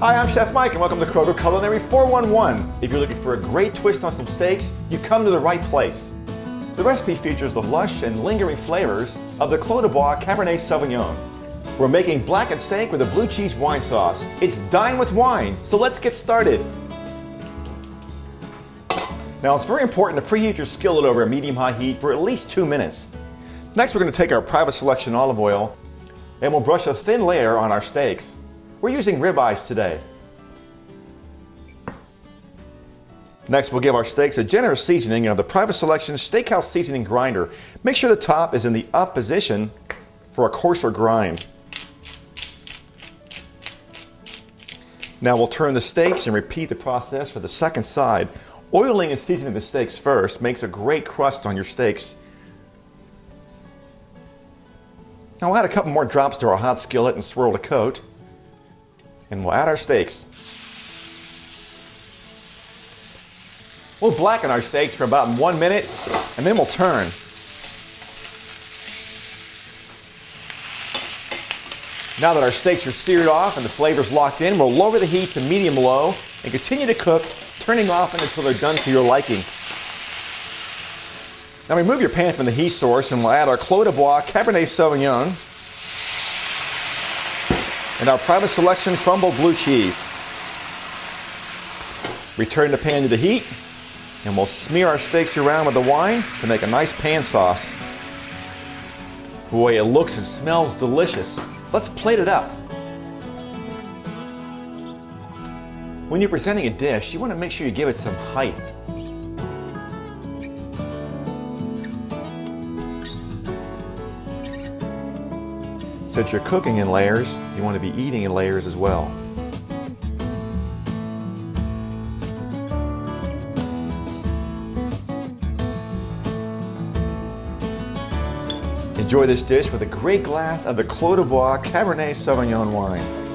Hi, I'm Chef Mike and welcome to Kroger Culinary 411. If you're looking for a great twist on some steaks, you come to the right place. The recipe features the lush and lingering flavors of the Clos Du Bois Cabernet Sauvignon. We're making blackened steak with a blue cheese wine sauce. It's dine with wine, so let's get started. Now it's very important to preheat your skillet over a medium-high heat for at least two minutes. Next we're going to take our private selection olive oil and we'll brush a thin layer on our steaks. We're using ribeyes today. Next, we'll give our steaks a generous seasoning of the Private Selection Steakhouse Seasoning Grinder. Make sure the top is in the up position for a coarser grind. Now we'll turn the steaks and repeat the process for the second side. Oiling and seasoning the steaks first makes a great crust on your steaks. Now we'll add a couple more drops to our hot skillet and swirl the coat. And we'll add our steaks. We'll blacken our steaks for about one minute and then we'll turn. Now that our steaks are seared off and the flavor's locked in, we'll lower the heat to medium low and continue to cook, turning often until they're done to your liking. Now remove your pan from the heat source and we'll add our Clos Du Bois Cabernet Sauvignon and our private selection crumbled blue cheese. Return the pan to the heat and we'll smear our steaks around with the wine to make a nice pan sauce. Boy, it looks and smells delicious. Let's plate it up. When you're presenting a dish, you want to make sure you give it some height. Since you're cooking in layers, you want to be eating in layers as well. Enjoy this dish with a great glass of the Clos Du Bois Cabernet Sauvignon wine.